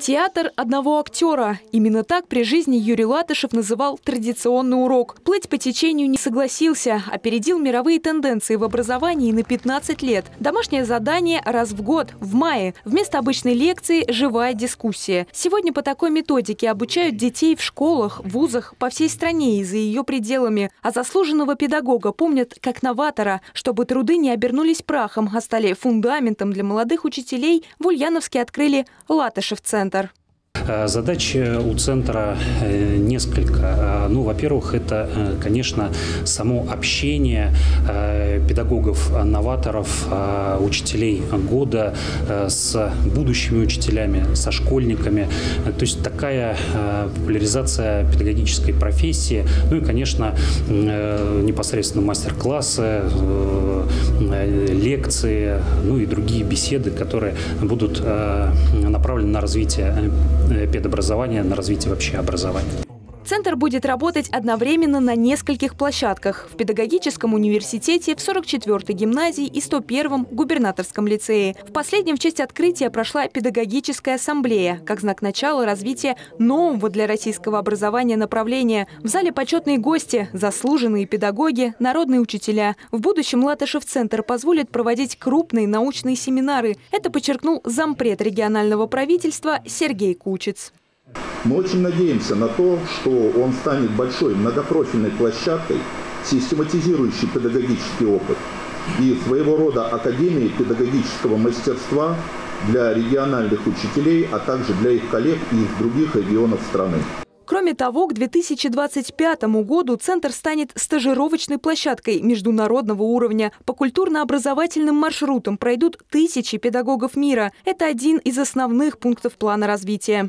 Театр одного актера. Именно так при жизни Юрий Латышев называл традиционный урок. Плыть по течению не согласился, опередил мировые тенденции в образовании на 15 лет. Домашнее задание раз в год, в мае. Вместо обычной лекции – живая дискуссия. Сегодня по такой методике обучают детей в школах, вузах по всей стране и за ее пределами. А заслуженного педагога помнят как новатора, чтобы труды не обернулись прахом, а стали фундаментом для молодых учителей, в Ульяновске открыли Латышев-центр центр. Э, задач у центра э, несколько. Э, ну, во-первых, это, конечно, само общение педагогов, новаторов, учителей года с будущими учителями, со школьниками. То есть такая популяризация педагогической профессии. Ну и, конечно, непосредственно мастер-классы, лекции, ну и другие беседы, которые будут направлены на развитие Э, педобразования, на развитие вообще образования. Центр будет работать одновременно на нескольких площадках – в Педагогическом университете, в 44-й гимназии и 101-м губернаторском лицее. В последнем в честь открытия прошла педагогическая ассамблея, как знак начала развития нового для российского образования направления. В зале почетные гости, заслуженные педагоги, народные учителя. В будущем Латышев-центр позволит проводить крупные научные семинары. Это подчеркнул зампред регионального правительства Сергей Кучец. Мы очень надеемся на то, что он станет большой многопрофильной площадкой, систематизирующей педагогический опыт и своего рода академией педагогического мастерства для региональных учителей, а также для их коллег из других регионов страны. Кроме того, к 2025 году Центр станет стажировочной площадкой международного уровня. По культурно-образовательным маршрутам пройдут тысячи педагогов мира. Это один из основных пунктов плана развития.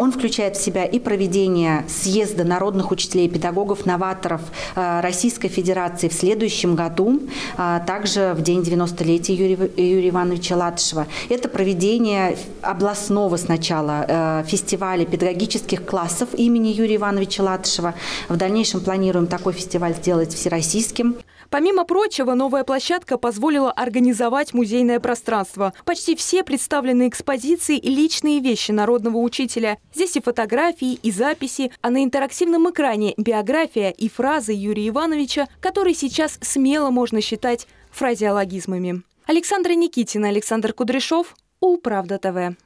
Он включает в себя и проведение съезда народных учителей и педагогов, новаторов э, Российской Федерации в следующем году, а также в день 90-летия Юрия, Юрия Ивановича Латышева. Это проведение областного сначала э, фестиваля педагогических классов имени Юрия Ивановича Латышева. В дальнейшем планируем такой фестиваль сделать всероссийским. Помимо прочего, новая площадка позволила организовать музейное пространство. Почти все представленные экспозиции – личные вещи народного учителя. Здесь и фотографии, и записи, а на интерактивном экране биография и фразы Юрия Ивановича, которые сейчас смело можно считать фразеологизмами. Александра Никитина, Александр Кудряшов, Улправда ТВ.